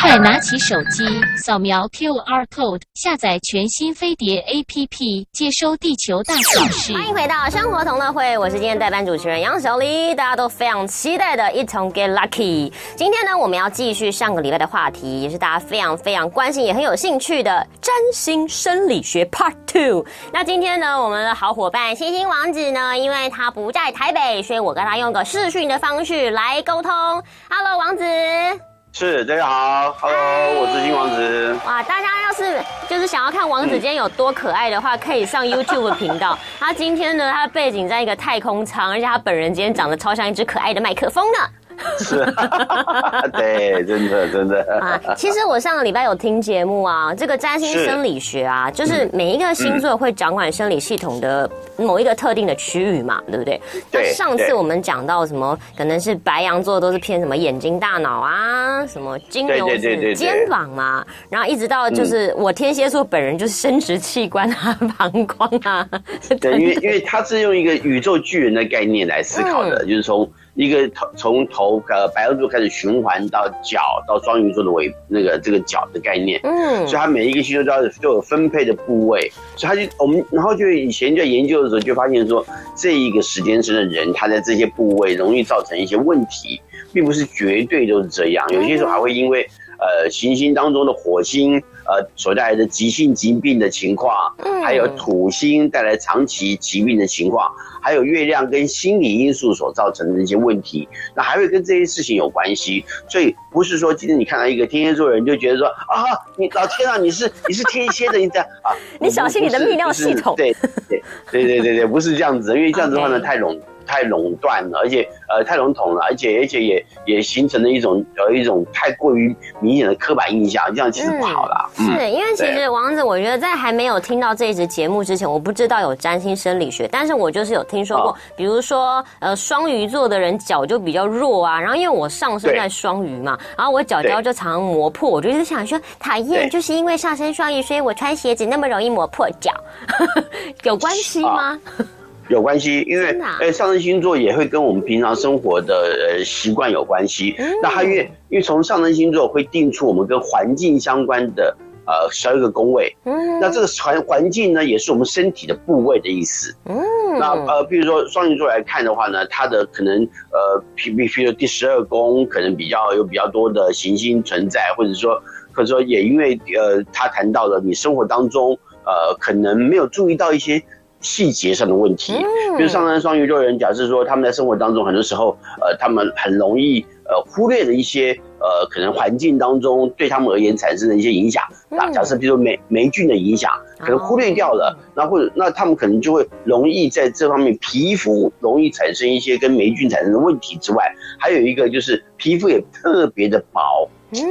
快拿起手机，扫描 QR code，下载全新飞碟 APP，接收地球大小事。欢迎回到生活同乐会，我是今天代班主持人杨小丽，大家都非常期待的一同 Get Lucky。今天呢，我们要继续上个礼拜的话题，也是大家非常非常关心也很有兴趣的占星生理学 Part Two。那今天呢，我们的好伙伴星星王子呢，因为他不在台北，所以我跟他用个视讯的方式来沟通。Hello，王子。是，大家好，Hello，我是金王子。哇，大家要是就是想要看王子今天有多可爱的话，可以上 YouTube 频道。他今天呢，他的背景在一个太空舱，而且他本人今天长得超像一只可爱的麦克风呢。是，对，真的真的啊。其实我上个礼拜有听节目啊，这个占星生理学啊，就是每一个星座会掌管生理系统的某一个特定的区域嘛，对不对？对。上次我们讲到什么，可能是白羊座都是偏什么眼睛、大脑啊，什么金牛是肩膀嘛，然后一直到就是我天蝎座本人就是生殖器官啊、膀胱啊。对，因为因为它是用一个宇宙巨人的概念来思考的，就是从。一个头从头呃白羊座开始循环到脚到双鱼座的尾那个这个脚的概念，嗯，所以它每一个星座都要都有分配的部位，所以它就我们然后就以前在研究的时候就发现说这一个时间生的人他在这些部位容易造成一些问题，并不是绝对都是这样，有些时候还会因为呃行星当中的火星呃所带来的急性疾病的情况，嗯，还有土星带来长期疾病的情况。还有月亮跟心理因素所造成的一些问题，那还会跟这些事情有关系，所以不是说今天你看到一个天蝎座人就觉得说啊，你老天啊，你是你是天蝎的，你这样啊，你小心你的泌尿系统，对对对对对对，不是这样子，因为这样子的话呢太笼太垄断了，而且。呃，太笼统了，而且而且也也形成了一种呃一种太过于明显的刻板印象，这样其实不好啦。是因为其实王子，我觉得在还没有听到这一集节目之前，我不知道有占星生理学，但是我就是有听说过，比如说呃双鱼座的人脚就比较弱啊，然后因为我上升在双鱼嘛，然后我脚脚就常常磨破，我就想说讨厌，就是因为上升双鱼，所以我穿鞋子那么容易磨破脚，有关系吗？有关系，因为呃上升星座也会跟我们平常生活的呃习惯有关系。那它因为因为从上升星座会定出我们跟环境相关的呃十二个宫位。嗯，那这个环环境呢，也是我们身体的部位的意思。嗯，那呃比如说双鱼座来看的话呢，它的可能呃比比如说第十二宫可能比较有比较多的行星存在，或者说或者说也因为呃他谈到了你生活当中呃可能没有注意到一些。细节上的问题，比如上升双鱼座人，假设说他们在生活当中很多时候，呃，他们很容易呃忽略了一些呃可能环境当中对他们而言产生的一些影响。啊，假设比如说霉霉菌的影响，可能忽略掉了，那或者那他们可能就会容易在这方面皮肤容易产生一些跟霉菌产生的问题之外，还有一个就是皮肤也特别的薄。嗯，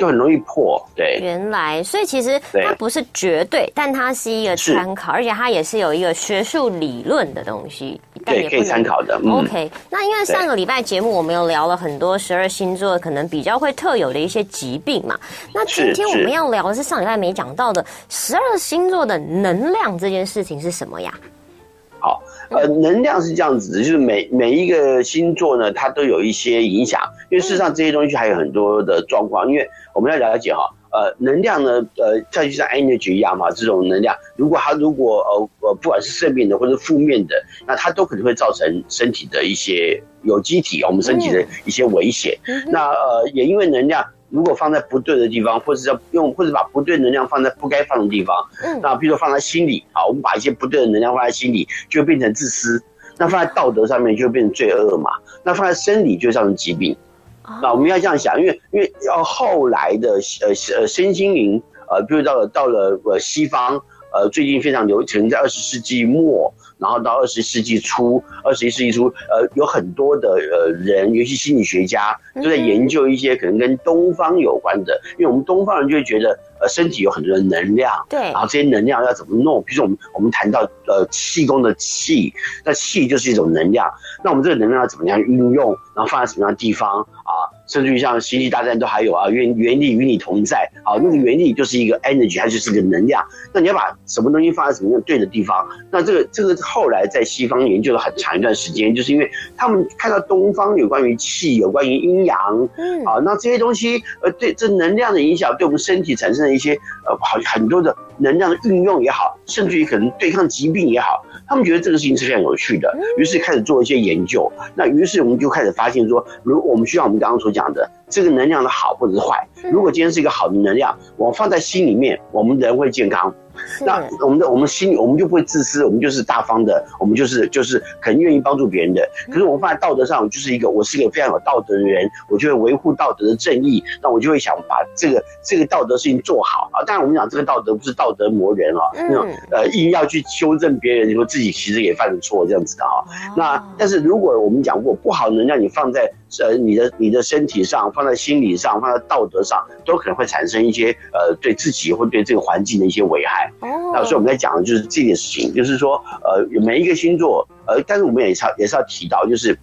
就很容易破。对，原来，所以其实它不是绝对，但它是一个参考，而且它也是有一个学术理论的东西，但也，可以参考的。OK，那因为上个礼拜节目我们有聊了很多十二星座可能比较会特有的一些疾病嘛，那今天我们要聊的是上礼拜没讲到的十二星座的能量这件事情是什么呀？好。呃，能量是这样子的，就是每每一个星座呢，它都有一些影响。因为事实上这些东西还有很多的状况，因为我们要了解哈，呃，能量呢，呃，它就像 energy 一样嘛，这种能量，如果它如果呃呃，不管是正面的或者负面的，那它都可能会造成身体的一些有机体，我们身体的一些危险。那呃，也因为能量。如果放在不对的地方，或者是要用，或者把不对能量放在不该放的地方，嗯，那比如说放在心里，好，我们把一些不对的能量放在心里，就会变成自私；那放在道德上面，就会变成罪恶嘛；那放在生理，就造成疾病。那我们要这样想，因为因为要后来的呃呃身心灵，呃，比如到了到了呃西方，呃，最近非常流行，在二十世纪末。然后到二十世纪初，二十一世纪初，呃，有很多的呃人，尤其心理学家，都在研究一些可能跟东方有关的，因为我们东方人就会觉得，呃，身体有很多的能量，对，然后这些能量要怎么弄？比如说我们我们谈到呃气功的气，那气就是一种能量，那我们这个能量要怎么样运用？然后放在什么样的地方啊？甚至于像星际大战都还有啊，原原力与你同在，好，那个原力就是一个 energy，它就是个能量。那你要把什么东西放在什么样对的地方？那这个这个后来在西方研究了很长一段时间，就是因为他们看到东方有关于气，有关于阴阳，嗯，啊，那这些东西，呃，对这能量的影响，对我们身体产生的一些呃好很多的能量的运用也好，甚至于可能对抗疾病也好。他们觉得这个事情是非常有趣的，于是开始做一些研究。那于是我们就开始发现说，如我们需要我们刚刚所讲的。这个能量的好或者是坏，如果今天是一个好的能量，我放在心里面，我们人会健康。那我们的我们心里，我们就不会自私，我们就是大方的，我们就是就是很愿意帮助别人的。可是我们放在道德上，就是一个我是一个非常有道德的人，我就会维护道德的正义。那我就会想把这个这个道德事情做好啊。当然我们讲这个道德不是道德磨人啊，那种呃硬要去修正别人，你说自己其实也犯了错这样子的啊。那但是如果我们讲过不好能让，你放在呃你的你的身体上。放在心理上，放在道德上，都可能会产生一些呃对自己或对这个环境的一些危害。哦，那所以我们在讲的就是这件事情，就是说呃每一个星座，呃，但是我们也是要也是要提到，就是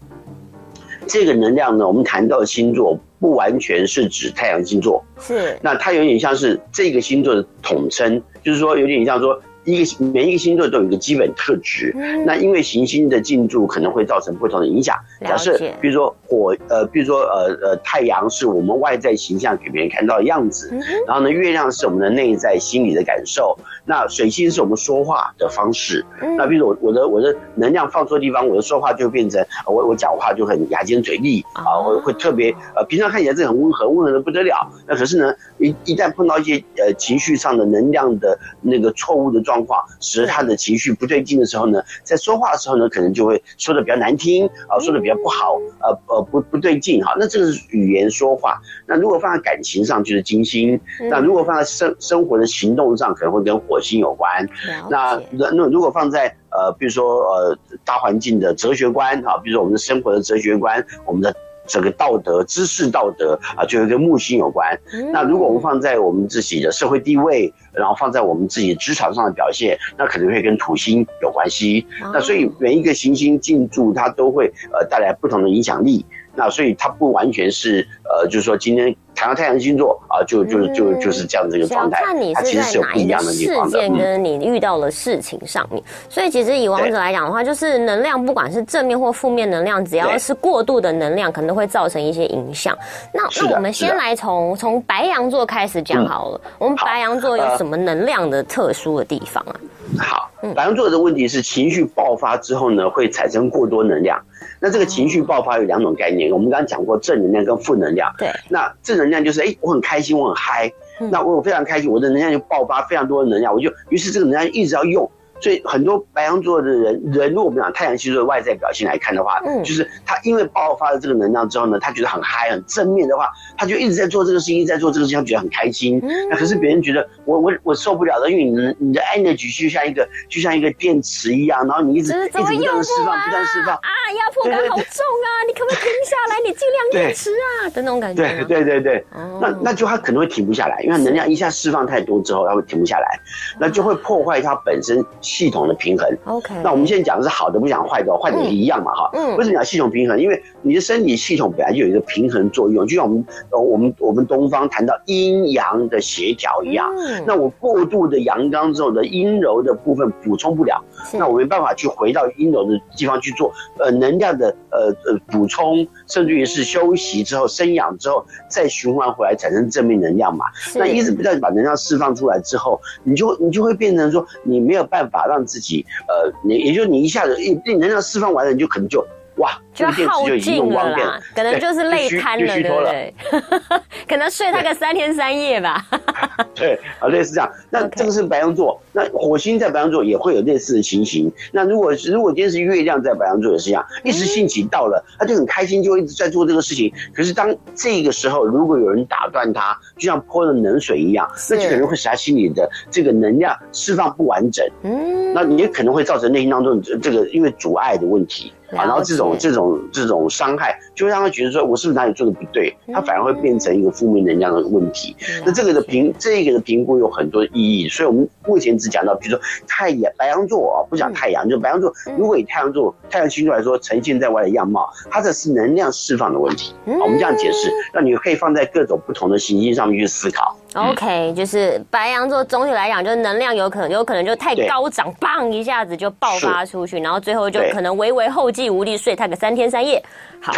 这个能量呢，我们谈到的星座不完全是指太阳星座，是，那它有点像是这个星座的统称，就是说有点像说。一个每一个星座都有一个基本特质，那因为行星的进驻可能会造成不同的影响。假设比如说火，呃，比如说呃呃，太阳是我们外在形象给别人看到的样子，然后呢，月亮是我们的内在心理的感受，那水星是我们说话的方式。那比如我我的我的能量放错地方，我的说话就变成我我讲话就很牙尖嘴利啊，我会特别呃，平常看起来是很温和，温和的不得了。那可是呢，一一旦碰到一些呃情绪上的能量的那个错误的状。状况使得他的情绪不对劲的时候呢，在说话的时候呢，可能就会说的比较难听啊，说的比较不好，呃呃不不对劲哈。那这个是语言说话。那如果放在感情上就是金星，那如果放在生生活的行动上，可能会跟火星有关。那那那如果放在呃，比如说呃大环境的哲学观啊，比如说我们的生活的哲学观，我们的。整个道德、知识、道德啊，就跟木星有关。那如果我们放在我们自己的社会地位，然后放在我们自己职场上的表现，那可能会跟土星有关系。那所以每一个行星进驻，它都会呃带来不同的影响力。那所以它不完全是呃，就是说今天谈到太阳星座啊，就就就就是这样的一个状态。看你是在哪一个事件跟你遇到的事情上面。所以其实以王者来讲的话，就是能量不管是正面或负面能量，只要是过度的能量，可能会造成一些影响。那那我们先来从从白羊座开始讲好了。我们白羊座有什么能量的特殊的地方啊？好，白羊座的问题是情绪爆发之后呢，会产生过多能量。那这个情绪爆发有两种概念，我们刚刚讲过正能量跟负能量。对，那正能量就是哎，我很开心，我很嗨，那我非常开心，我的能量就爆发非常多的能量，我就于是这个能量一直要用。所以很多白羊座的人，人如果我们讲太阳星座的外在表现来看的话，嗯，就是他因为爆发了这个能量之后呢，他觉得很嗨、很正面的话，他就一直在做这个事情，一直在做这个事情，他觉得很开心。那可是别人觉得我我我受不了的，因为你的你的 energy 就像一个就像一个电池一样，然后你一直一直不断的释放，不断释放啊，压迫感好重啊！你可不可以停下来？你尽量电池啊的那种感觉。对对对对，那那就他可能会停不下来，因为能量一下释放太多之后，他会停不下来，那就会破坏他本身系统的平衡。OK，那我们现在讲的是好的，不讲坏的，坏的也一样嘛，哈。嗯。为什么讲系统平衡？因为你的身体系统本来就有一个平衡作用，就像我们呃我们我们东方谈到阴阳的协调一样。嗯。那我过度的阳刚之后的阴柔的部分补充不了，那我没办法去回到阴柔的地方去做呃能量的呃呃补充，甚至于是休息之后生养之后再循环回来产生正面能量嘛。那一直不断把能量释放出来之后，你就你就会变成说你没有办法让自己呃你也就你一下子一能量释放完了，你就可能就。哇，就耗尽了啦，可能就是累瘫了，对不对？可能睡他个三天三夜吧。对，啊，类似这样。那这个是白羊座，那火星在白羊座也会有类似的情形。那如果如果今天是月亮在白羊座也是一样，一时兴起到了，他就很开心，就一直在做这个事情。可是当这个时候，如果有人打断他，就像泼了冷水一样，那就可能会使他心里的这个能量释放不完整。嗯，那你也可能会造成内心当中这个因为阻碍的问题。啊，然后这种这种这种伤害，就会让他觉得说，我是不是哪里做的不对？他反而会变成一个负面能量的问题。那这个的评，这这个的评估有很多意义，所以我们目前只讲到，比如说太阳白羊座啊，不讲太阳，就白羊座，如果以太阳座太阳星座来说，呈现在外的样貌，它这是能量释放的问题。我们这样解释，那你可以放在各种不同的行星上面去思考。OK，就是白羊座总体来讲，就是能量有可能有可能就太高涨，棒一下子就爆发出去，然后最后就可能微微后继无力，睡他个三天三夜。好，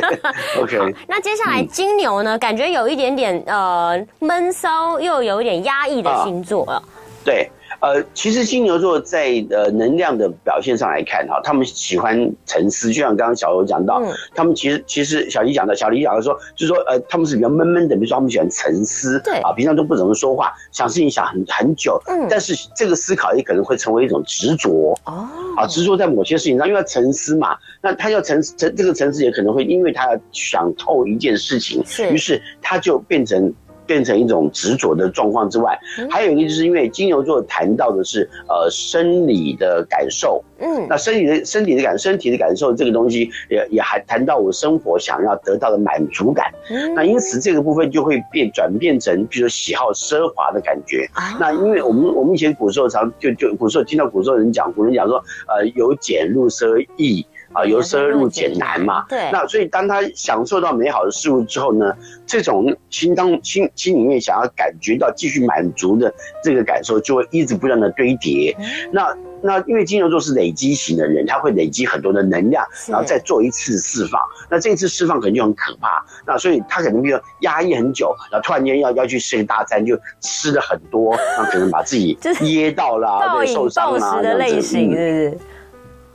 OK。那接下来金牛呢，感觉有一点点呃闷骚，又有一点压抑的星座了。对。呃，其实金牛座在呃能量的表现上来看哈，他们喜欢沉思，就像刚刚小柔讲到，他们其实其实小黎讲的，小黎讲的说，就是说呃，他们是比较闷闷的，比如说他们喜欢沉思，对啊，平常都不怎么说话，想事情想很很久，嗯，但是这个思考也可能会成为一种执着哦，啊，执着在某些事情上，因为要沉思嘛，那他要沉沉这个沉思也可能会因为他要想透一件事情，是，于是他就变成。变成一种执着的状况之外，还有一个就是因为金牛座谈到的是呃生理的感受，嗯，那身体的身体的感身体的感受这个东西也也还谈到我生活想要得到的满足感，那因此这个部分就会变转变成，比如说喜好奢华的感觉。那因为我们我们以前古时候常就就古时候听到古时候人讲，古人讲说，呃，由俭入奢易。啊，由奢入俭难嘛。对。那所以当他享受到美好的事物之后呢，这种心当心心里面想要感觉到继续满足的这个感受，就会一直不断的堆叠。那那因为金牛座是累积型的人，他会累积很多的能量，然后再做一次释放。那这一次释放可能就很可怕。那所以他可能比如压抑很久，然后突然间要要去吃个大餐，就吃的很多，那可能把自己 噎到了，对，受伤啊，这样子。嗯。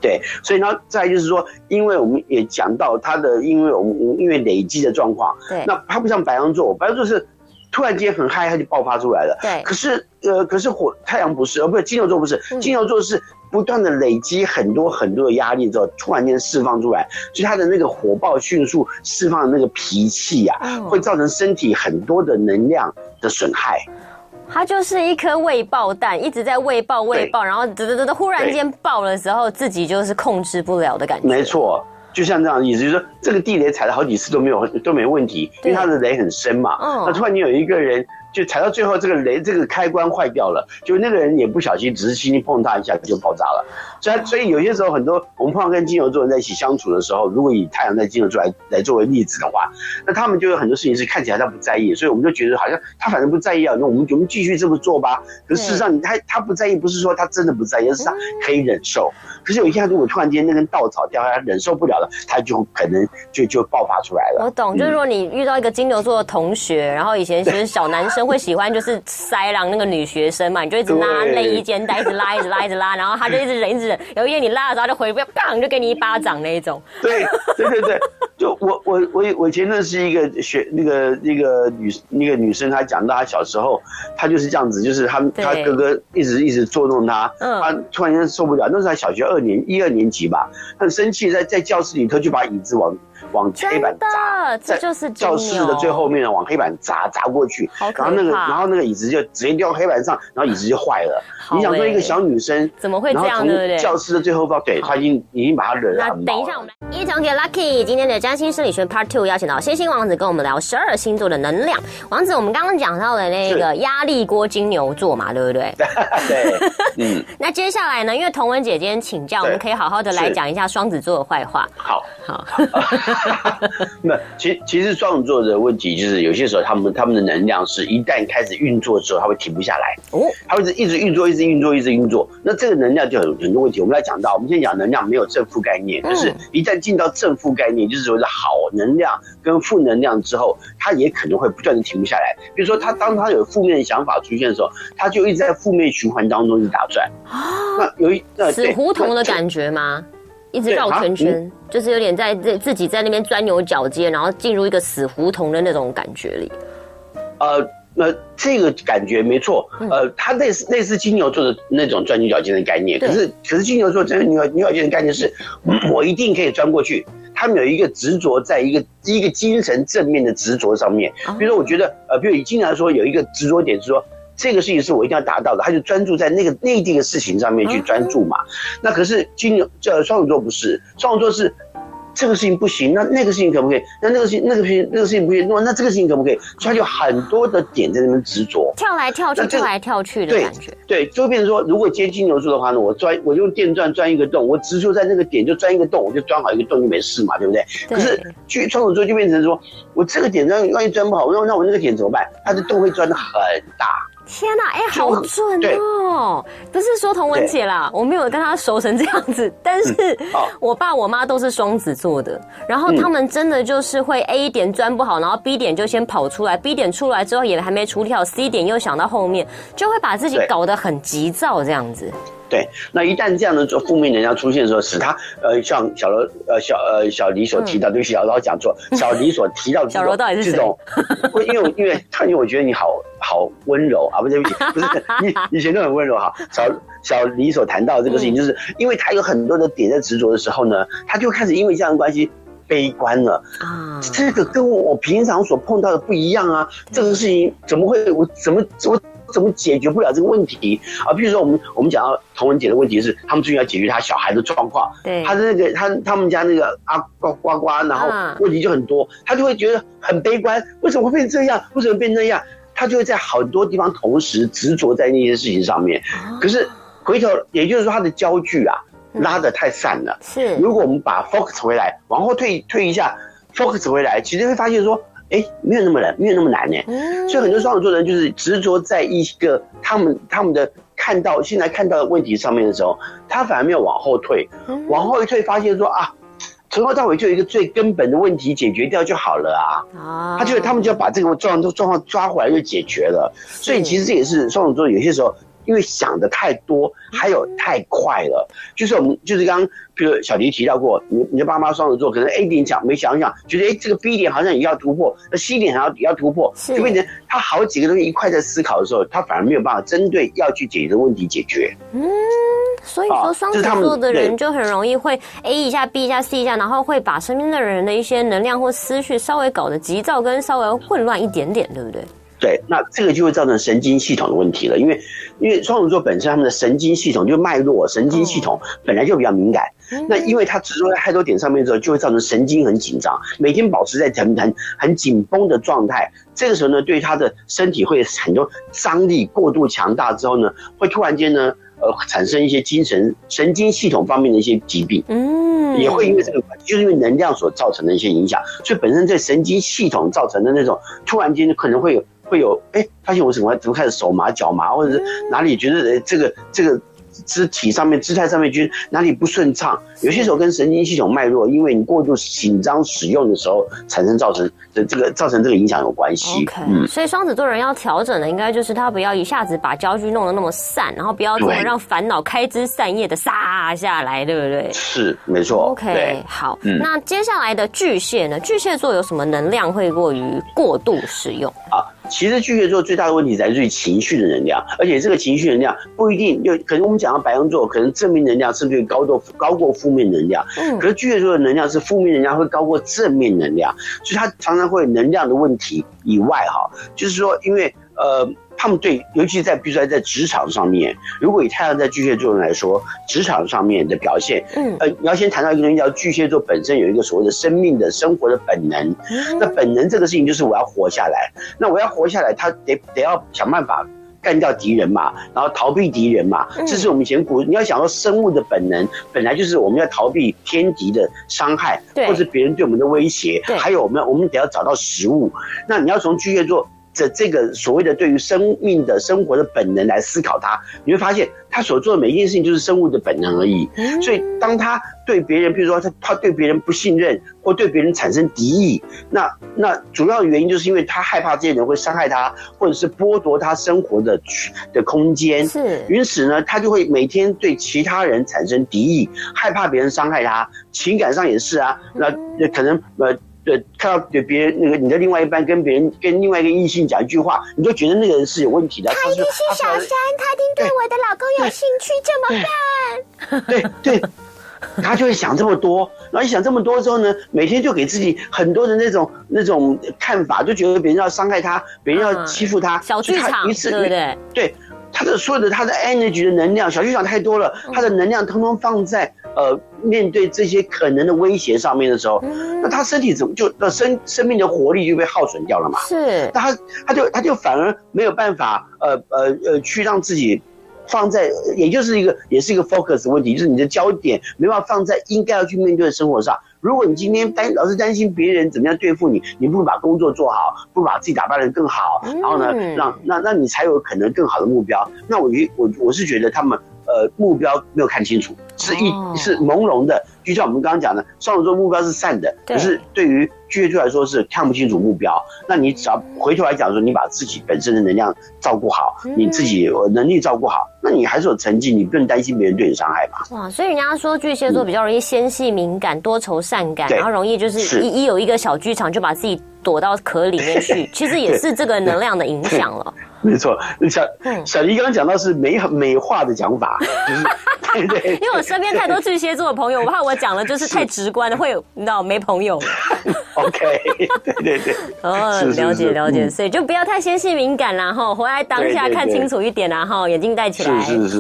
对，所以呢，再就是说，因为我们也讲到它的，因为我们因为累积的状况，对，那它不像白羊座，白羊座是突然间很嗨，它就爆发出来了，对。可是呃，可是火太阳不是，呃不是金牛座不是，金牛座是不断的累积很多很多的压力之后，突然间释放出来，所以它的那个火爆迅速释放的那个脾气呀，会造成身体很多的能量的损害。它就是一颗未爆弹，一直在未爆未爆，然后嘚嘚嘚嘚，忽然间爆的时候，自己就是控制不了的感觉。没错，就像这样意思，就是说这个地雷踩了好几次都没有都没问题，因为它的雷很深嘛。嗯，那突然间有一个人。就踩到最后，这个雷这个开关坏掉了，就那个人也不小心，只是轻轻碰他一下就爆炸了。所以，所以有些时候，很多我们碰到跟金牛座人在一起相处的时候，如果以太阳在金牛座来来作为例子的话，那他们就有很多事情是看起来他不在意，所以我们就觉得好像他反正不在意啊，那我们我们继续这么做吧。可事实上，他他不在意，不是说他真的不在意，而是他可以忍受。可是有一天，如果突然间那根稻草掉下来，忍受不了了，他就可能就就爆发出来了。我懂，就是说你遇到一个金牛座的同学，然后以前其实小男生会喜欢就是塞狼那个女学生嘛，你就一直拉内衣肩带，一直拉，一直拉，一直拉，然后他就一直忍，一直忍。有一天你拉的时候，他就回不，砰就给你一巴掌那一种。对对对对，就我我我我以前认识一个学那个那个女那个女生，她讲到她小时候，她就是这样子，就是她她哥哥一直一直捉弄她，她突然间受不了，那时候小学二。年一二年级吧，很生气，在在教室里头就把椅子往往黑板砸，这就是教室的最后面往黑板砸砸过去，然后那个然后那个椅子就直接掉黑板上，然后椅子就坏了。你想说一个小女生怎么会这样？对不对？教室的最后方，对，她已经已经把她惹了。那等一下，我们一同给 Lucky 今天的占星生理学 Part Two 邀请到星星王子跟我们聊十二星座的能量。王子，我们刚刚讲到的那个压力锅金牛座嘛，对不对？对，嗯。那接下来呢？因为童文姐今天请教，我们可以好好的来讲一下双子座的坏话。好，好。那其其实双子座的问题就是，有些时候他们他们的能量是一旦开始运作之后，他会停不下来。哦，他会一直运作，一直。运作一直运作，那这个能量就很很多问题。我们来讲到，我们先讲能量没有正负概念，就是一旦进到正负概念，就是所谓的好能量跟负能量之后，它也可能会不断的停不下来。比如说，他当他有负面的想法出现的时候，他就一直在负面循环当中去打转。啊那有一死胡同的感觉吗？一直绕圈圈，就是有点在自自己在那边钻牛角尖，然后进入一个死胡同的那种感觉里。呃。那这个感觉没错，呃，它类似类似金牛座的那种钻牛角尖的概念。可是可是金牛座钻牛牛角尖的概念是，我一定可以钻过去。他们有一个执着，在一个一个精神正面的执着上面。比如说，我觉得呃，比如以金牛来说，有一个执着点是说，这个事情是我一定要达到的，他就专注在那个内地的事情上面去专注嘛。那可是金牛这双子座不是，双子座是。这个事情不行，那那个事情可不可以？那那个事情那个事情那个事情不行，那那这个事情可不可以？所以他就很多的点在那边执着，跳来跳去，跳来跳去的感觉。对，就变成说，如果接金牛座的话呢，我钻，我用电钻钻一个洞，我执着在那个点就钻一个洞，我就钻好一个洞就没事嘛，对不对？可是去双子座就变成说，我这个点钻万一钻不好，那那我那个点怎么办？它的洞会钻的很大。天呐，哎，好准哦！不是说童文姐啦，我没有跟她熟成这样子，但是我爸我妈都是双子座的，然后他们真的就是会 A 点钻不好，然后 B 点就先跑出来，B 点出来之后也还没处理好，C 点又想到后面，就会把自己搞得很急躁这样子。对，那一旦这样的做负面能量出现的时候，使他呃，像小罗呃小呃小李所提到，对不起，小罗讲错，小李所提到小罗到底是这种，因为因为他因为我觉得你好好温柔啊，不对不起，不是 你以前都很温柔哈。小小李所谈到这个事情，就是因为他有很多的点在执着的时候呢，他就开始因为这样的关系悲观了啊。这个跟我平常所碰到的不一样啊，这个事情怎么会我怎么我。怎么解决不了这个问题啊？比如说，我们我们讲到童文姐的问题是，他们最近要解决他小孩的状况，对，他的那个他他们家那个阿呱呱呱，然后问题就很多，他就会觉得很悲观，为什么会变这样？为什么变那样？他就会在很多地方同时执着在那些事情上面。可是回头，也就是说，他的焦距啊拉得太散了。是，如果我们把 focus 回来，往后退退一下，focus 回来，其实会发现说。哎，没有那么难，没有那么难呢。所以很多双子座的人就是执着在一个他们他们的看到现在看到的问题上面的时候，他反而没有往后退，往后一退发现说啊，从头到尾就有一个最根本的问题解决掉就好了啊。啊，他就他们就要把这个状状况抓回来就解决了。所以其实这也是双子座有些时候。因为想的太多，还有太快了，就是我们就是刚刚，比如小迪提到过，你你的爸妈双子座，可能 A 点想没想想，觉得哎这个 B 点好像也要突破，那 C 点还要也要突破，就变成他好几个东西一块在思考的时候，他反而没有办法针对要去解决的问题解决。嗯，所以说双子座的人就很容易会 A 一下 B 一下 C 一下，然后会把身边的人的一些能量或思绪稍微搞得急躁跟稍微混乱一点点，对不对？对，那这个就会造成神经系统的问题了，因为因为双子座本身他们的神经系统就脉络，神经系统本来就比较敏感，那因为它执着在太多点上面之后，就会造成神经很紧张，每天保持在很很很紧绷的状态，这个时候呢，对他的身体会很多张力过度强大之后呢，会突然间呢，呃，产生一些精神神经系统方面的一些疾病，嗯，也会因为这个，就是因为能量所造成的一些影响，所以本身在神经系统造成的那种突然间可能会有。会有哎，发现我怎么怎么开始手麻脚麻，或者是哪里觉得这个这个肢体上面姿态上面觉得哪里不顺畅，有些时候跟神经系统脉络，因为你过度紧张使用的时候产生造成的这个造成这个影响有关系。OK，嗯，所以双子座人要调整的应该就是他不要一下子把焦距弄得那么散，然后不要这么让烦恼开枝散叶的撒下来，对不对？是没错。OK，好，那接下来的巨蟹呢？巨蟹座有什么能量会过于过度使用啊？其实巨蟹座最大的问题来自于情绪的能量，而且这个情绪能量不一定就可能我们讲到白羊座，可能正面能量甚至高过高过负面能量。嗯，可是巨蟹座的能量是负面能量会高过正面能量，所以它常常会有能量的问题以外哈，就是说因为呃。他们对，尤其在比如说在职场上面，如果以太阳在巨蟹座人来说，职场上面的表现，嗯，呃，你要先谈到一个东西，叫巨蟹座本身有一个所谓的生命的生活的本能。那本能这个事情就是我要活下来，那我要活下来，他得得要想办法干掉敌人嘛，然后逃避敌人嘛。这是我们以前古你要想到生物的本能，本来就是我们要逃避天敌的伤害，或是别人对我们的威胁，还有我们我们得要找到食物。那你要从巨蟹座。的这个所谓的对于生命的生活的本能来思考它，你会发现他所做的每一件事情就是生物的本能而已。所以当他对别人，比如说他他对别人不信任或对别人产生敌意，那那主要的原因就是因为他害怕这些人会伤害他，或者是剥夺他生活的的空间。是，因此呢，他就会每天对其他人产生敌意，害怕别人伤害他，情感上也是啊。那可能呃。对，看到对别人那个你的另外一半跟别人跟另外一个异性讲一句话，你就觉得那个人是有问题的。他一定是小三，他一定对我的老公有兴趣，怎么办？对对，他就会想这么多，然后一想这么多之后呢，每天就给自己很多的那种那种看法，就觉得别人要伤害他，别人要欺负他，小剧场，对不对？对。他的所有的他的 energy 的能量，小剧场太多了，他的能量通通放在呃面对这些可能的威胁上面的时候，那他身体怎么就那生生命的活力就被耗损掉了嘛？是，那他他就他就反而没有办法呃呃呃去让自己。放在，也就是一个，也是一个 focus 问题，就是你的焦点没办法放在应该要去面对的生活上。如果你今天担老是担心别人怎么样对付你，你不把工作做好，不把自己打扮得更好，然后呢，让那那你才有可能更好的目标。那我觉我我是觉得他们呃目标没有看清楚，是一是朦胧的。就像我们刚刚讲的，双子座目标是善的，可是对于巨蟹座来说是看不清楚目标。那你只要回头来讲说，你把自己本身的能量照顾好，你自己能力照顾好，那你还是有成绩，你不用担心别人对你伤害嘛。哇，所以人家说巨蟹座比较容易纤细敏感、多愁善感，然后容易就是一一有一个小剧场就把自己躲到壳里面去，其实也是这个能量的影响了。没错，小小黎刚刚讲到是美美化的讲法，就是 对对。因为我身边太多巨蟹座的朋友，我怕我讲了就是太直观的，会你知道没朋友。OK，对对对。哦，了解了解，所以就不要太纤细敏感啦，哈，回来当下看清楚一点啦，哈，眼镜戴起来。是是是。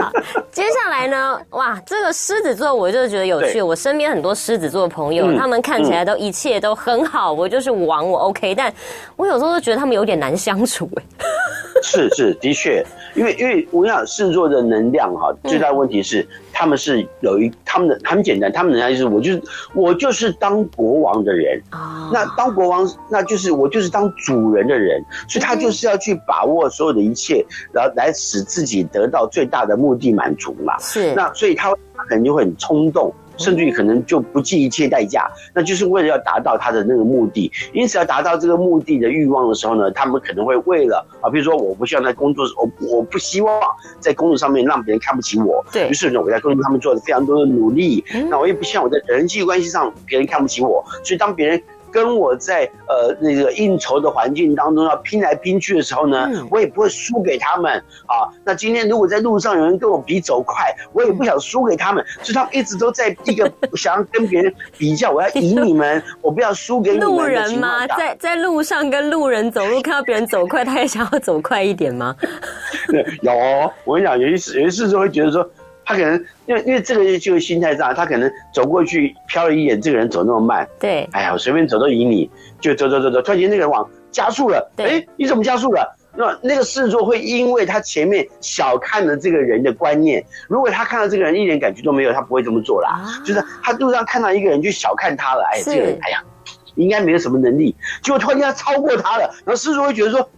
好，接下来呢，哇，这个狮子座我就觉得有趣，我身边很多狮子座的朋友，他们看起来都一切都很好，我就是王，我 OK，但我有时候都觉得他们有点难相处。是是，的确，因为因为我想狮子座的能量哈，最大的问题是他们是有一他们的很简单，他们能量就是我就是我就是当国王的人啊，那当国王那就是我就是当主人的人，所以他就是要去把握所有的一切，然后来使自己得到最大的目的满足嘛。是，那所以他可能就会很冲动。甚至于可能就不计一切代价，那就是为了要达到他的那个目的。因此，要达到这个目的的欲望的时候呢，他们可能会为了啊，比如说我不希望在工作，我我不希望在工作上面让别人看不起我。对于是呢，我在工作上面做了非常多的努力。那我也不希望我在人际关系上别人看不起我。所以当别人。跟我在呃那个应酬的环境当中要拼来拼去的时候呢，我也不会输给他们啊。那今天如果在路上有人跟我比走快，我也不想输给他们，所以他们一直都在一个 想要跟别人比较，我要赢你们，我不要输给你们。路人吗？在在路上跟路人走路，看到别人走快，他也想要走快一点吗？有，我跟你讲，有一次有一次就会觉得说。他可能因为因为这个就是心态上，他可能走过去瞟了一眼，这个人走那么慢，对，哎呀，我随便走都赢你，就走走走走，突然间那个人往加速了，哎，你怎么加速了？那那个事座会因为他前面小看了这个人的观念，如果他看到这个人一点感觉都没有，他不会这么做啦。就是他路上看到一个人就小看他了，哎，这个人，哎呀，应该没有什么能力，结果突然间他超过他了，然后事座会觉得说。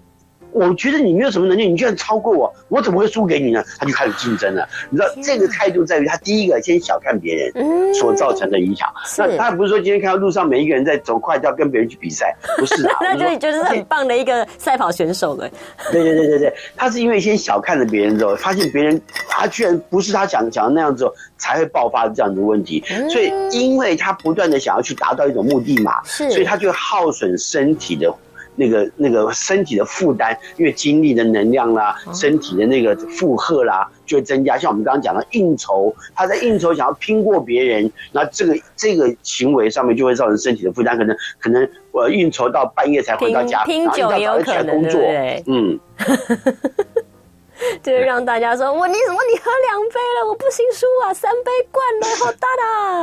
我觉得你没有什么能力，你居然超过我，我怎么会输给你呢？他就开始竞争了。你知道这个态度在于他第一个先小看别人所造成的影响。那他不是说今天看到路上每一个人在走快，就要跟别人去比赛，不是啊？那就就是很棒的一个赛跑选手了。对对对对对，他是因为先小看了别人之后，发现别人他居然不是他想想的那样子，才会爆发这样的问题。所以因为他不断的想要去达到一种目的嘛，所以他就耗损身体的。那个那个身体的负担，因为精力的能量啦，身体的那个负荷啦，就会增加。像我们刚刚讲的应酬，他在应酬想要拼过别人，那这个这个行为上面就会造成身体的负担，可能可能我应酬到半夜才回到家，拼酒也有可能，对嗯。就是让大家说我你怎么你喝两杯了，我不行输啊，三杯灌了，好大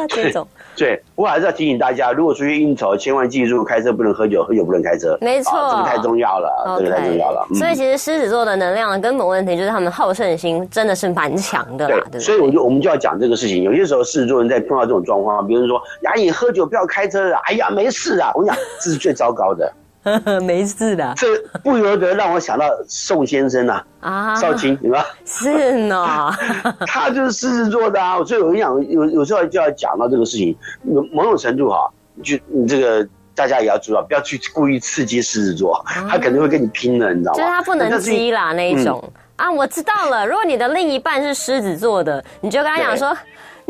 的这种。对，我还是要提醒大家，如果出去应酬，千万记住开车不能喝酒，喝酒不能开车。没错，这个太重要了，这个太重要了。所以其实狮子座的能量的根本问题就是他们好胜心真的是蛮强的啦，对所以我就我们就要讲这个事情。有些时候狮子座人在碰到这种状况，比如说呀，你喝酒不要开车了，哎呀，没事啊，我跟你讲，这是最糟糕的。没事的，这不由得让我想到宋先生呐，啊，少卿，你吧？是呢，他就是狮子座的啊，所以我讲有有时候就要讲到这个事情，某种程度哈，就你这个大家也要知道，不要去故意刺激狮子座，他肯定会跟你拼的，你知道吗？就是他不能激啦那一种啊，我知道了，如果你的另一半是狮子座的，你就跟他讲说。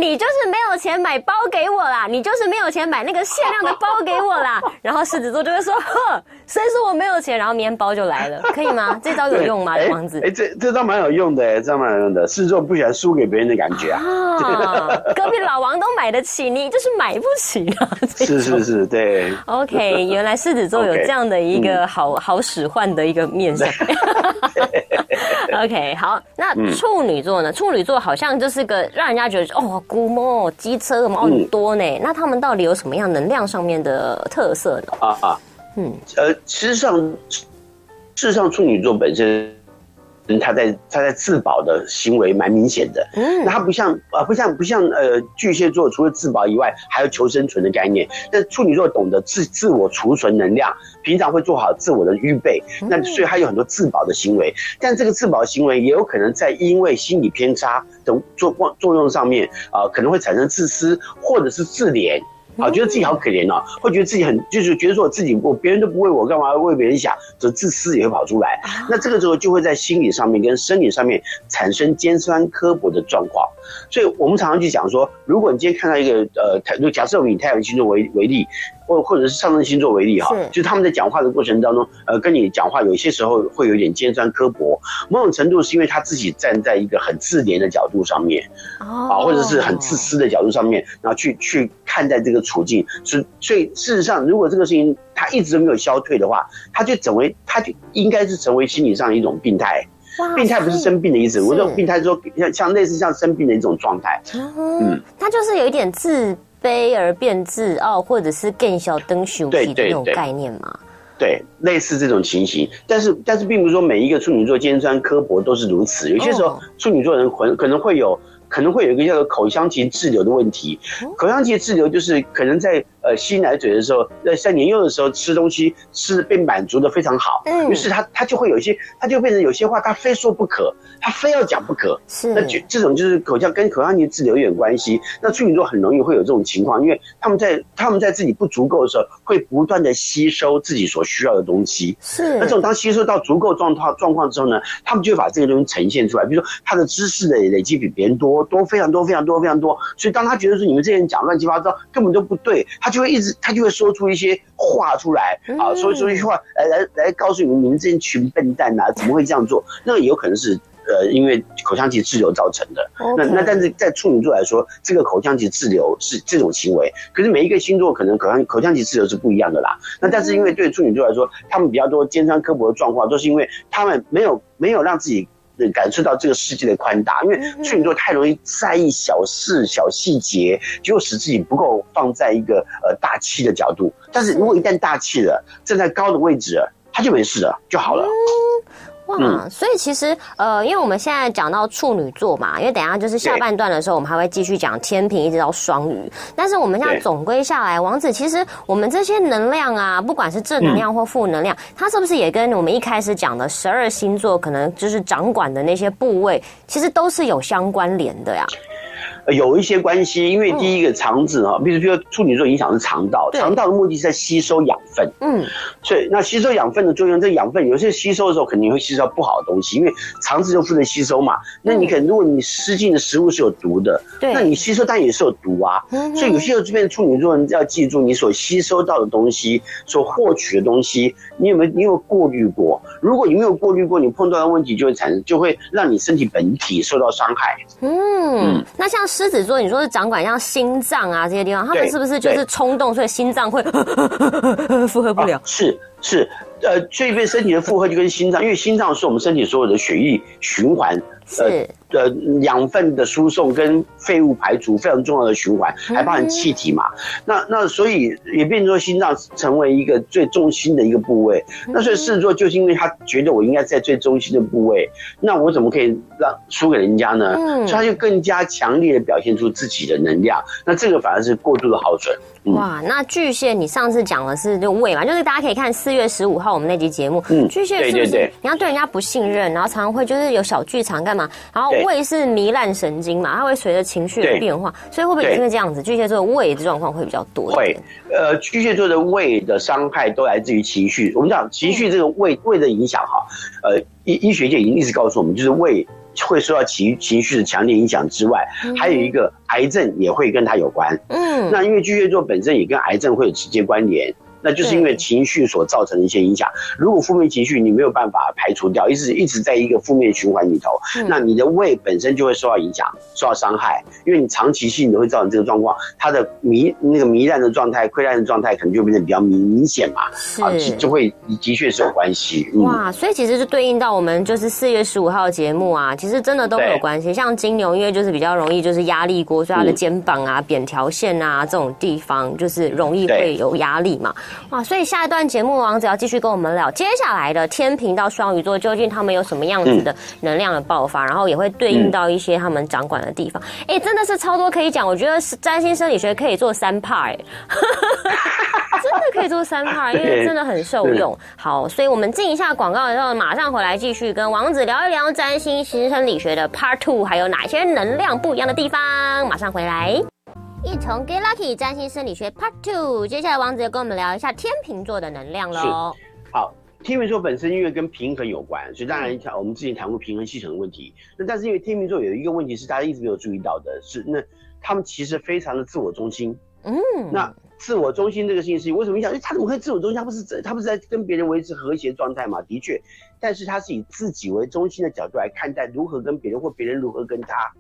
你就是没有钱买包给我啦，你就是没有钱买那个限量的包给我啦。然后狮子座就会说：“呵，谁说我没有钱？”然后明天包就来了，可以吗？这招有用吗，王子？哎，这这招蛮有用的，哎，这招蛮有用的。狮子座不喜欢输给别人的感觉啊。隔壁老王都买得起，你就是买不起啊。是是是，对。OK，原来狮子座有这样的一个好好使唤的一个面相。OK，好，那嗯处女座呢？处女座好像就是个让人家觉得哦，古猫、机车猫很多呢。那他们到底有什么样能量上面的特色呢？啊啊，嗯，呃，事实上，事实上处女座本身。嗯，他在他在自保的行为蛮明显的，嗯那他不像呃不像不像呃巨蟹座，除了自保以外，还有求生存的概念。但处女座懂得自自我储存能量，平常会做好自我的预备，那所以他有很多自保的行为。但这个自保行为也有可能在因为心理偏差等作作用上面啊、可能会产生自私或者是自怜。啊，觉得自己好可怜哦，会觉得自己很，就是觉得说我自己我别人都不为我，干嘛要为别人想？这自私也会跑出来。那这个时候就会在心理上面跟生理上面产生尖酸刻薄的状况。所以我们常常去讲说，如果你今天看到一个呃，太就假设我们以太阳星座为为例，或或者是上升星座为例哈，就是他们在讲话的过程当中，呃，跟你讲话有些时候会有点尖酸刻薄，某种程度是因为他自己站在一个很自怜的角度上面，哦。啊，或者是很自私的角度上面，然后去去看待这个处境，是所以事实上，如果这个事情他一直都没有消退的话，他就成为他就应该是成为心理上的一种病态。病态不是生病的意思，我这种病态说像像类似像生病的一种状态。嗯，他就是有一点自卑而变自傲，或者是更小登雄对体的那种概念嘛。对，类似这种情形，但是但是并不是说每一个处女座尖酸刻薄都是如此，有些时候哦。处女座人可可能会有可能会有一个叫做口腔期滞留的问题。哦。口腔期滞留就是可能在呃吸奶嘴的时候，在在年幼的时候吃东西吃得被满足的非常好，嗯于是他他就会有一些，他就变成有些话他非说不可，他非要讲不可。是那就这种就是口腔跟口腔期滞留有点关系。那处女座很容易会有这种情况，因为他们在他们在自己不足够的时候，会不断的吸收自己所需要的东西。是那这种当吸收到足够状况状况之后呢，他们就会把这个东西呈现出来。比如说他的知识的累积比别人多，多非常多非常多非常多。所以当他觉得说你们这些人讲乱七八糟，根本都不对，他就会一直他就会说出一些话出来啊，说出一些话来来来告诉你们你们这群笨蛋啊，怎么会这样做？那也有可能是。呃，因为口腔期滞留造成的，那那但是在处女座来说，这个口腔期滞留是这种行为，可是每一个星座可能口腔口腔期滞留是不一样的啦。那但是因为对处女座来说，他们比较多尖酸刻薄的状况，都是因为他们没有没有让自己。呃感受到这个世界的宽大，因为处女座太容易在意小事、小细节，就使自己不够放在一个呃大气的角度。但是如果一旦大气了，站在高的位置了，他就没事了，就好了。哇，嗯所以其实呃，因为我们现在讲到处女座嘛，因为等一下就是下半段的时候，我们还会继续讲天平一直到双鱼。但是我们现在总归下来，王子其实我们这些能量啊，不管是正能量或负能量，它是不是也跟我们一开始讲的十二星座可能就是掌管的那些部位，其实都是有相关联的呀？呃有一些关系，因为第一个肠子哈，比如说处女座影响是肠道，肠道的目的是在吸收养分，嗯，所以那吸收养分的作用，这养分有些吸收的时候肯定会吸收不好的东西，因为肠子就负责吸收嘛。那你可能如果你吃进的食物是有毒的，对那你吸收但也是有毒啊。嗯所以有些时候这边处女座人要记住，你所吸收到的东西，所获取的东西，你有没有你有过滤过？如果你没有过滤过，你碰到的问题就会产生，就会让你身体本体受到伤害。嗯，那像狮子座，你说是掌管像心脏啊这些地方，他们是不是就是冲动，所以心脏会 负荷不了啊？是是，呃，所以对身体的负荷就跟心脏，因为心脏是我们身体所有的血液循环，呃呃，养分的输送跟废物排除非常重要的循环，还包含气体嘛。那那所以也变成说心脏成为一个最中心的一个部位。那所以狮子座就是因为他觉得我应该在最中心的部位，那我怎么可以让输给人家呢？嗯所以他就更加强烈的表现出自己的能量。那这个反而是过度的耗损。嗯哇，那巨蟹，你上次讲的是就胃嘛，就是大家可以看四月十五号我们那集节目，嗯巨蟹是不是你要对人家不信任，然后常常会就是有小剧场干嘛？然后胃是糜烂神经嘛，它会随着情绪的变化，所以会不会也是因为这样子，巨蟹座的胃的状况会比较多会？，呃，巨蟹座的胃的伤害都来自于情绪。我们讲情绪这个胃胃的影响哈，呃，医医学界已经一直告诉我们，就是胃会受到情情绪的强烈影响之外，还有一个癌症也会跟它有关。嗯，那因为巨蟹座本身也跟癌症会有直接关联。那就是因为情绪所造成的一些影响。如果负面情绪你没有办法排除掉，一直一直在一个负面循环里头，嗯那你的胃本身就会受到影响，受到伤害，因为你长期性的会造成这个状况，它的糜那个糜烂的状态、溃烂的状态可能就变得比较明明显嘛，啊，就会的确是有关系。嗯，哇，所以其实就对应到我们就是四月十五号的节目啊，其实真的都会有对关系。像金牛，因为就是比较容易就是压力锅，所以他的嗯肩膀啊、扁条线啊这种地方就是容易会有压力嘛。哇，所以下一段节目王子要继续跟我们聊接下来的天平到双鱼座究竟他们有什么样子的能量的爆发，然后也会对应到一些他们掌管的地方。哎、真的是超多可以讲，我觉得是占星生理学可以做三 part，哎 真的可以做三 part，因为真的很受用。好，所以我们进一下广告之后，马上回来继续跟王子聊一聊占星新生理学的 Part Two，还有哪些能量不一样的地方。马上回来。一同 Get Lucky 占星生理学 Part Two，接下来王子要跟我们聊一下天秤座的能量喽。好。天秤座本身因为跟平衡有关，所以当然讲我们之前谈过平衡系统的问题。那但是因为天秤座有一个问题是大家一直没有注意到的，是那他们其实非常的自我中心。嗯，那自我中心这个事情是为什么你想？因为他怎么会自我中心？他不是在他不是在跟别人维持和谐状态嘛？的确，但是他是以自己为中心的角度来看待如何跟别人或别人如何跟他，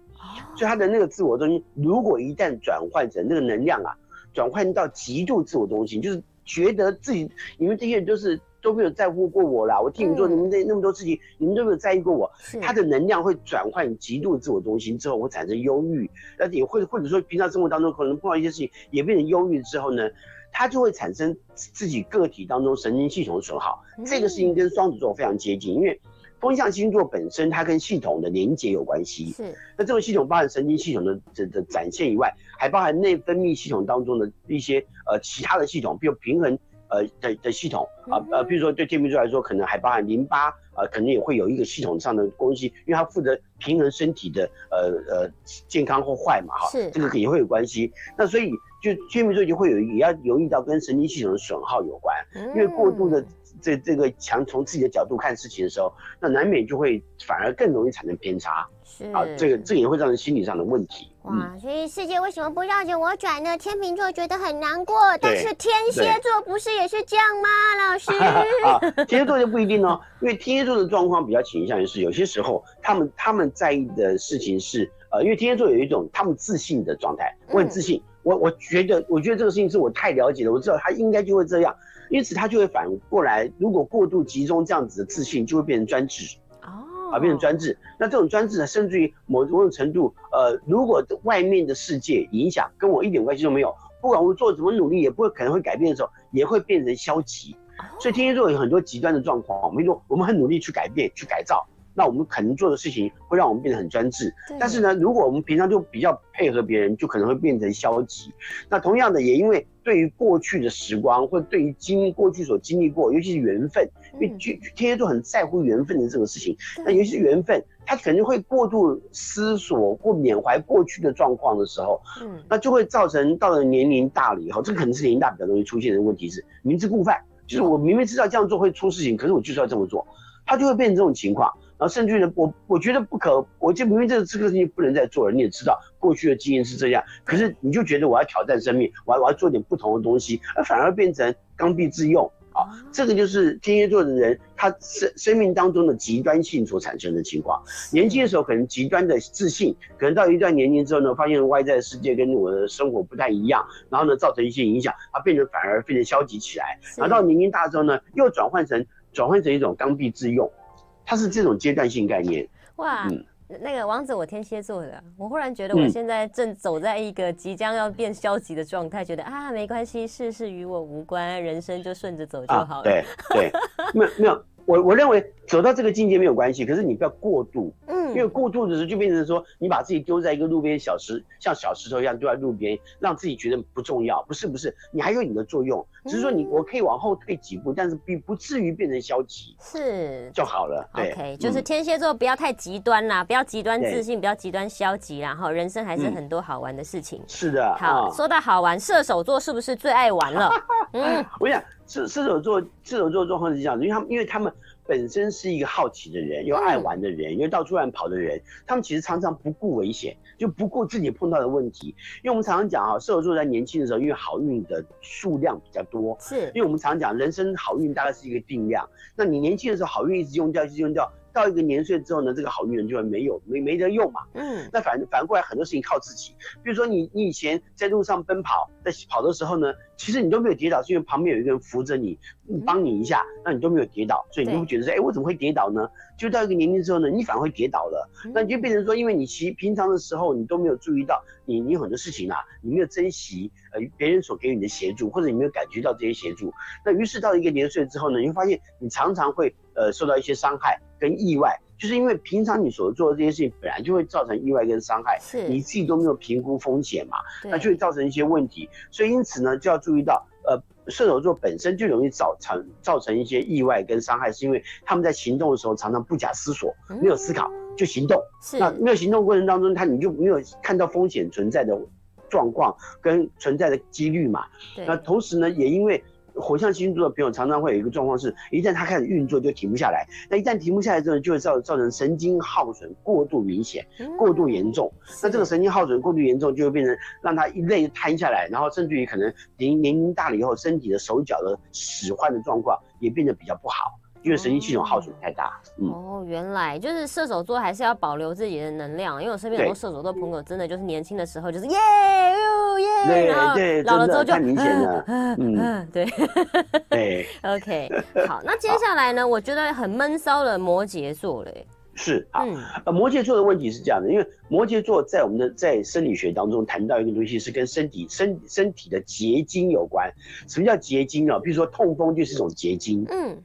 所以他的那个自我中心，如果一旦转换成那个能量啊，转换到极度自我中心，就是觉得自己你们这些人都是都没有在乎过我啦，我替你们做嗯你们那那么多事情，你们都没有在意过我，他的能量会转换极度自我中心之后，会产生忧郁，而且或者或者说平常生活当中可能碰到一些事情也变成忧郁之后呢，他就会产生自己个体当中神经系统的损耗。这个事情跟双子座非常接近，因为风象星座本身它跟系统的连接有关系。是，那这个系统包含神经系统的的的展现以外，还包含内分泌系统当中的一些呃其他的系统，比如平衡呃的的系统啊呃，比如说对天秤座来说，可能还包含淋巴啊、呃，可能也会有一个系统上的东西，因为它负责平衡身体的呃呃健康或坏嘛哈，是这个也会有关系。那所以就天秤座就会有也要留意到跟神经系统的损耗有关，因为过度的嗯这这个强从自己的角度看事情的时候，那难免就会反而更容易产生偏差是啊，这个这个也会造成心理上的问题。嗯，哇，所以世界为什么不绕着我转呢？天秤座觉得很难过，但是天蝎座不是也是这样吗？老师，啊，天蝎座就不一定哦，因为天蝎座的状况比较倾向于是，有些时候他们他们在意的事情是，呃，因为天蝎座有一种他们自信的状态，我很自信，我我觉得我觉得这个事情是我太了解了，我知道他应该就会这样，因此他就会反过来，如果过度集中这样子的自信，就会变成专制。哦啊，变成专制。那这种专制呢，甚至于某某种程度，呃，如果外面的世界影响跟我一点关系都没有，不管我做怎么努力，也不会可能会改变的时候，也会变成消极。所以天蝎座有很多极端的状况，我们说我们很努力去改变、去改造，那我们可能做的事情会让我们变得很专制。但是呢，如果我们平常就比较配合别人，就可能会变成消极。那同样的，也因为对于过去的时光，或者对于经过去所经历过，尤其是缘分，因为天天蝎座很在乎缘分的这个事情。那尤其是缘分，他可能会过度思索或缅怀过去的状况的时候，嗯那就会造成到了年龄大了以后，这可能是年龄大比较容易出现的问题是明知故犯，就是我明明知道这样做会出事情，可是我就是要这么做，他就会变成这种情况。然后甚至于呢，我我觉得不可，我就明明这个这个事情不能再做了，你也知道过去的经验是这样，可是你就觉得我要挑战生命，我要我要做点不同的东西，而反而变成刚愎自用啊，这个就是天蝎座的人他生生命当中的极端性所产生的情况。年轻的时候可能极端的自信，可能到一段年龄之后呢，发现外在的世界跟我的生活不太一样，然后呢造成一些影响，他变成反而变得消极起来，然后到年龄大之后呢，又转换成转换成一种刚愎自用，它是这种阶段性概念。哇嗯。那个王子，我天蝎座的，我忽然觉得我嗯现在正走在一个即将要变消极的状态，觉得啊没关系，事事与我无关，人生就顺着走就好了。啊、对对，没有没有，我我认为走到这个境界没有关系，可是你不要过度，嗯因为嗯，过度的时候就变成说，你把自己丢在一个路边小石，像小石头一样丢在路边，让自己觉得不重要。不是不是，你还有你的作用，只是说你嗯我可以往后退几步，但是并不至于变成消极是。就好了。对 OK，就是嗯天蝎座不要太极端啦，不要极端自信，不要极端消极啦，然后人生还是嗯很多好玩的事情。是的，好，啊说到好玩，射手座是不是最爱玩了？嗯，我想射射手座，射手座的状况是这样子，因为他们因为他们本身是一个好奇的人，又爱玩的人，又到处乱跑的人，他们其实常常不顾危险，就不顾自己碰到的问题。因为我们常常讲啊，射手座在年轻的时候，因为好运的数量比较多，是因为我们常讲人生好运大概是一个定量，那你年轻的时候好运一直用掉，一直用掉。到一个年岁之后呢，这个好运人就会没有没没得用嘛。嗯，那反反过来很多事情靠自己，比如说你你以前在路上奔跑，在跑的时候呢，其实你都没有跌倒，是因为旁边有一个人扶着你，帮你一下，那你都没有跌倒，所以你就会觉得说，哎，我怎么会跌倒呢？就到一个年龄之后呢，你反而会跌倒了，那你就变成说，因为你其平常的时候你都没有注意到，你你有很多事情啊，你没有珍惜呃别人所给予你的协助，或者你没有感觉到这些协助，那于是到一个年岁之后呢，你会发现你常常会呃受到一些伤害跟意外。就是因为平常你所做的这些事情，本来就会造成意外跟伤害，是你自己都没有评估风险嘛，那就会造成一些问题。所以因此呢，就要注意到，呃，射手座本身就容易造成造成一些意外跟伤害，是因为他们在行动的时候常常不假思索，没有思考就行动。是那没有行动过程当中，他你就没有看到风险存在的状况跟存在的几率嘛。那同时呢，也因为。火象星座的朋友常常会有一个状况是，一旦他开始运作就停不下来。那一旦停不下来之后，就会造造成神经耗损过度明显、过度严重。那这个神经耗损过度严重，就会变成让他一累瘫下来，然后甚至于可能年年龄大了以后，身体的手脚的使唤的状况也变得比较不好。因为神经系统耗损太大，嗯，哦，原来就是射手座还是要保留自己的能量，因为我身边很多射手座朋友真的就是年轻的时候就是耶哟耶，然后老了之后就太明显了，嗯，对，对，OK，好，那接下来呢，我觉得很闷骚的摩羯座嘞，是啊，呃，摩羯座的问题是这样的，因为摩羯座在我们的在生理学当中谈到一个东西是跟身体身身体的结晶有关，什么叫结晶啊？比如说痛风就是一种结晶，嗯。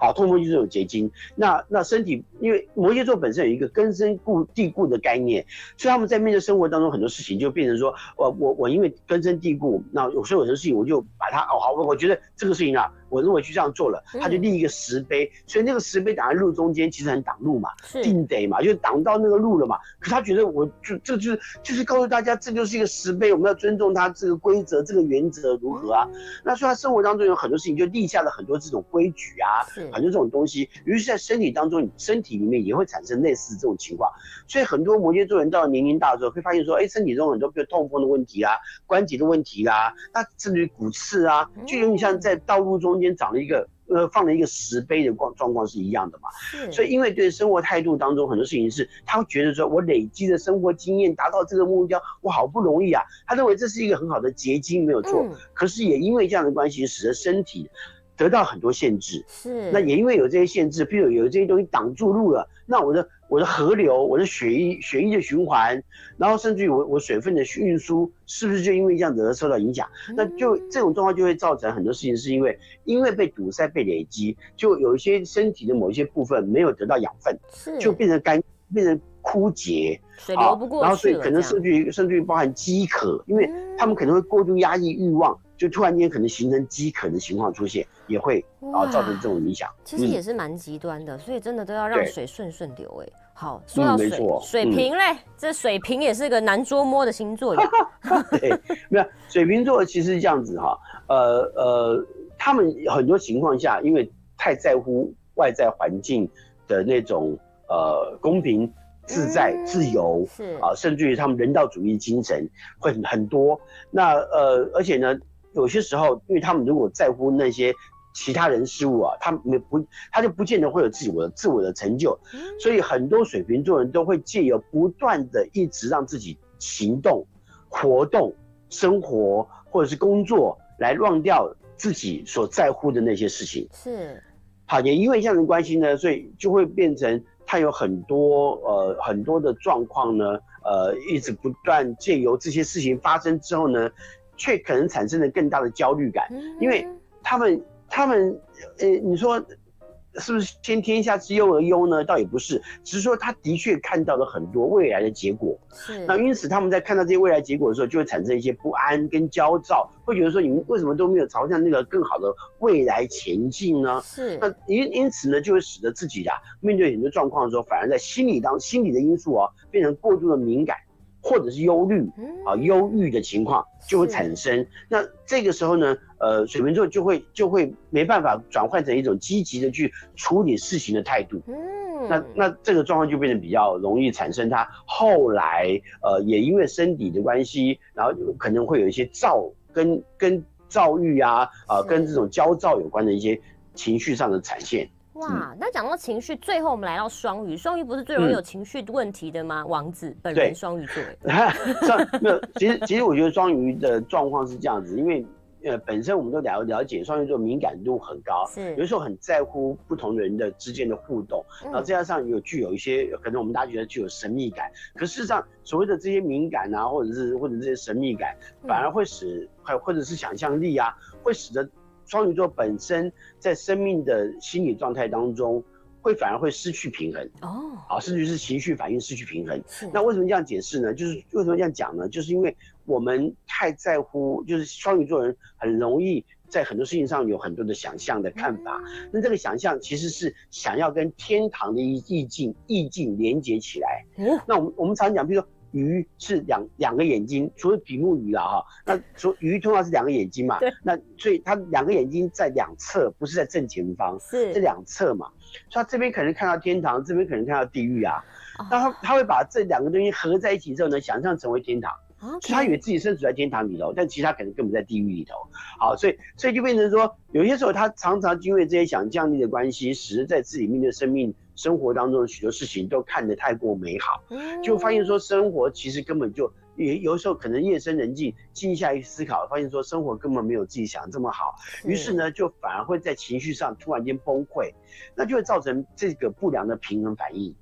好，痛风就是有结晶。那那身体，因为摩羯座本身有一个根深固蒂固的概念，所以他们在面对生活当中很多事情，就变成说，我我我因为根深蒂固，那有时候有些事情我就把它哦好，我我觉得这个事情啊。我认为去这样做了，他就立一个石碑，所以那个石碑挡在路中间，其实很挡路嘛，定得嘛，就挡到那个路了嘛。可他觉得，我就这就是就是告诉大家，这就是一个石碑，我们要尊重他这个规则，这个原则如何啊？那所以他生活当中有很多事情，就立下了很多这种规矩啊，很多这种东西。于是，在身体当中，身体里面也会产生类似这种情况。所以，很多摩羯座人到了年龄大的时候，会发现说，哎，身体中很多比如痛风的问题啊，关节的问题啦，那甚至于骨刺啊，就有点像在道路中。间长了一个呃，放了一个石碑的状状况是一样的嘛？所以因为对生活态度当中很多事情是，他会觉得说，我累积的生活经验达到这个目标，我好不容易啊，他认为这是一个很好的结晶，没有错。可是也因为这样的关系，使得身体得到很多限制。是。那也因为有这些限制，譬如有这些东西挡住路了，那我的。我的河流，我的血液血液的循环，然后甚至于我我水分的运输，是不是就因为这样子而受到影响？那就这种状况就会造成很多事情，是因为因为被堵塞、被累积，就有一些身体的某一些部分没有得到养分，就变成干、变成枯竭，水流不过然后所以可能甚至于甚至于包含饥渴，因为他们可能会过度压抑欲望。就突然间可能形成饥渴的情况出现，也会啊造成这种影响。其实也是蛮极端的，所以真的都要让水顺顺流。哎，好，说到水，水瓶嘞，这水瓶也是个难捉摸的星座。对，没有水瓶座其实是这样子哈，呃呃，他们很多情况下因为太在乎外在环境的那种呃公平、自在、自由，是啊，甚至于他们人道主义精神会很多。那呃，而且呢。有些时候，因为他们如果在乎那些其他人事物啊，他没不，他就不见得会有自己我的自我的成就，所以很多水瓶座人都会借由不断的一直让自己行动、活动、生活或者是工作，来忘掉自己所在乎的那些事情。是，好，也因为这样的关系呢，所以就会变成他有很多呃很多的状况呢，呃，一直不断借由这些事情发生之后呢。却可能产生了更大的焦虑感，因为他们，他们，呃，你说是不是先天下之忧而忧呢？倒也不是，只是说他的确看到了很多未来的结果。是，那因此他们在看到这些未来结果的时候，就会产生一些不安跟焦躁，会觉得说你们为什么都没有朝向那个更好的未来前进呢？是，那因因此呢，就会使得自己啊面对很多状况的时候，反而在心理当心理的因素啊变成过度的敏感。或者是忧虑嗯啊、忧郁的情况就会产生。那这个时候呢，呃，水瓶座就会就会没办法转换成一种积极的去处理事情的态度。嗯那那这个状况就变得比较容易产生他后来呃也因为身体的关系，然后可能会有一些躁跟跟躁郁啊啊、是跟这种焦躁有关的一些情绪上的展现。哇，那讲到情绪，最后我们来到双鱼，双鱼不是最容易有情绪问题的吗？王子本人对双鱼座，哎 双没有，其实其实我觉得双鱼的状况是这样子，因为呃本身我们都了了解双鱼座敏感度很高，是。有的时候很在乎不同人的之间的互动，然后嗯再加上有具有一些可能我们大家觉得具有神秘感，可事实上所谓的这些敏感啊，或者是或者这些神秘感，反而会使还或者是想象力啊，会使得双鱼座本身在生命的心理状态当中，会反而会失去平衡哦，啊，甚至是情绪反应失去平衡。那为什么这样解释呢？就是为什么这样讲呢？就是因为我们太在乎，就是双鱼座人很容易在很多事情上有很多的想象的看法。那这个想象其实是想要跟天堂的意意境意境连接起来。嗯那我们我们常讲，比如说鱼是两两个眼睛，除了比目鱼啦哈，那除鱼通常是两个眼睛嘛对，那所以它两个眼睛在两侧，不是在正前方。这是两侧嘛，所以他这边可能看到天堂，这边可能看到地狱啊。哦那他他会把这两个东西合在一起之后呢，想象成为天堂所以他以为自己身处在天堂里头，但其实他可能根本在地狱里头。好，所以所以就变成说，有些时候他常常因为这些想象力的关系，使得在自己面对生命生活当中的许多事情都看得太过美好，嗯就发现说生活其实根本就。也有时候可能夜深人静，静下来思考，发现说生活根本没有自己想的这么好，于是呢，就反而会在情绪上突然间崩溃，那就会造成这个不良的平衡反应。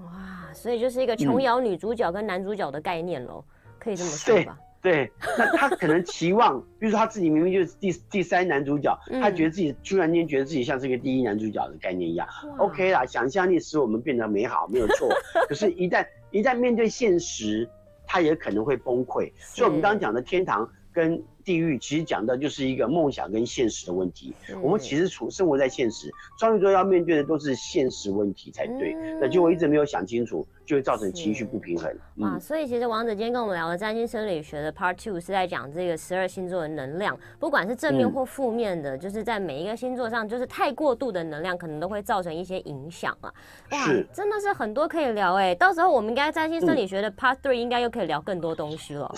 哇，所以就是一个琼瑶女主角跟男主角的概念喽，可以这么说对吧？对，那他可能期望，比如说他自己明明就是第第三男主角，嗯他觉得自己突然间觉得自己像是一个第一男主角的概念一样。OK 啦，想象力使我们变得美好，没有错。可是，一旦一旦面对现实，他也可能会崩溃。所以，我们刚刚讲的天堂跟地狱，其实讲的就是一个梦想跟现实的问题。我们其实处生活在现实，双鱼座要面对的都是现实问题才对。嗯那就我一直没有想清楚，就会造成情绪不平衡。哇，嗯，所以其实王子今天跟我们聊的占星生理学的 Part Two 是在讲这个十二星座的能量，不管是正面嗯。或负面的，就是在每一个星座上，就是太过度的能量，可能都会造成一些影响啊。哇，真的是很多可以聊哎、到时候我们应该占星生理学的 Part Three 应该又可以聊更多东西了。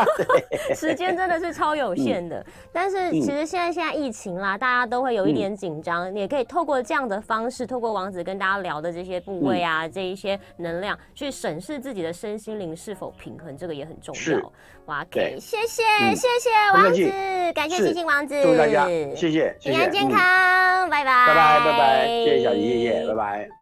时间真的是超有限的，但是其实现在现在疫情啦，大家都会有一点紧张，你也可以透过这样的方式，透过王子跟大家聊的这些部位啊，这一些能量，去审视自己的身心灵是否平衡，这个也很重要。哇，对谢谢、嗯谢谢王子感谢是星星王子，祝大家谢谢平安健嗯康，拜拜，拜拜拜拜，谢谢小姨，谢谢，拜拜。